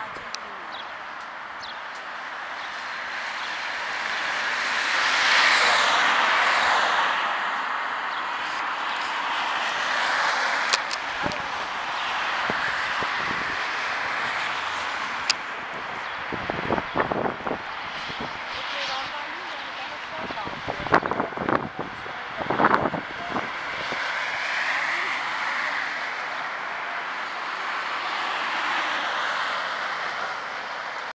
Raja Guru.